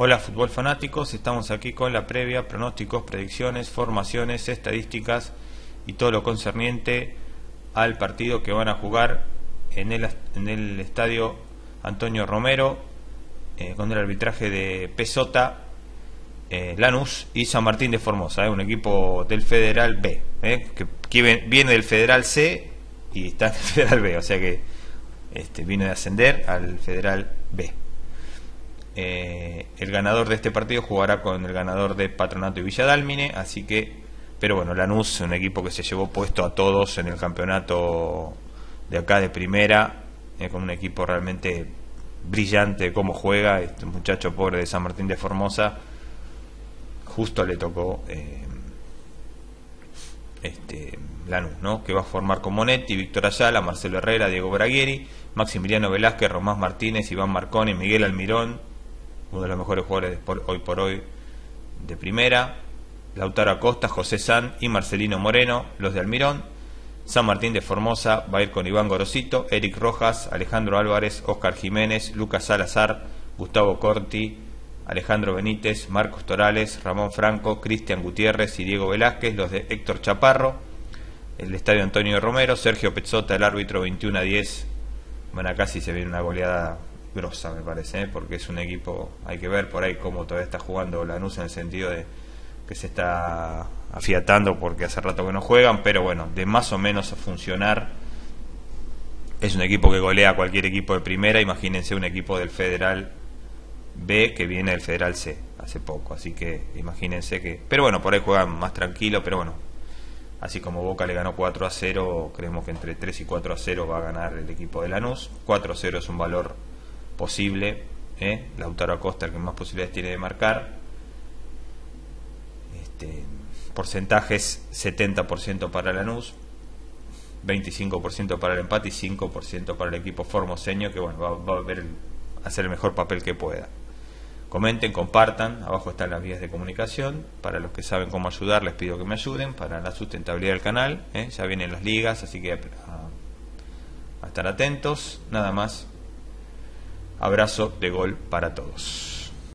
Hola fútbol fanáticos, estamos aquí con la previa, pronósticos, predicciones, formaciones, estadísticas y todo lo concerniente al partido que van a jugar en el, en el estadio Antonio Romero eh, con el arbitraje de Pesota, eh, Lanús y San Martín de Formosa, eh, un equipo del Federal B, que, que, viene del Federal C y está en el Federal B, o sea que este, viene de ascender al Federal B. Eh, el ganador de este partido jugará con el ganador de Patronato y Villadalmine, así que, pero bueno, Lanús, un equipo que se llevó puesto a todos en el campeonato de acá de primera, eh, con un equipo realmente brillante cómo juega, este muchacho pobre de San Martín de Formosa, justo le tocó eh, este Lanús, ¿no? que va a formar con Monetti, Víctor Ayala, Marcelo Herrera, Diego Braguieri, Maximiliano Velázquez, Román Martínez, Iván Marconi, Miguel Almirón, uno de los mejores jugadores hoy por hoy de primera, Lautaro Acosta, José San y Marcelino Moreno, los de Almirón, San Martín de Formosa va a ir con Iván Gorosito, Eric Rojas, Alejandro Álvarez, Oscar Jiménez, Lucas Salazar, Gustavo Corti, Alejandro Benítez, Marcos Torales, Ramón Franco, Cristian Gutiérrez y Diego Velázquez, los de Héctor Chaparro, el Estadio Antonio Romero, Sergio Pezzota, el árbitro 21 a 10. Bueno, casi se viene una goleada grosa, me parece, ¿eh? porque es un equipo, hay que ver por ahí cómo todavía está jugando Lanús en el sentido de que se está afiatando porque hace rato que no juegan, pero bueno, de más o menos a funcionar. Es un equipo que golea cualquier equipo de primera, imagínense un equipo del Federal B que viene del Federal C hace poco, así que imagínense que... Pero bueno, por ahí juegan más tranquilo, pero bueno, así como Boca le ganó 4 a 0, creemos que entre 3 y 4 a 0 va a ganar el equipo de Lanús. 4 a 0 es un valor posible. ¿eh? Lautaro Acosta, el que más posibilidades tiene de marcar. Este, porcentajes 70% para Lanús, 25% para el empate y 5% para el equipo formoseño, que bueno, va, a, ver hacer el mejor papel que pueda. Comenten, compartan, abajo están las vías de comunicación. Para los que saben cómo ayudar, les pido que me ayuden para la sustentabilidad del canal. ¿eh? Ya vienen las ligas, así que a estar atentos. Nada más. Abrazo de gol para todos.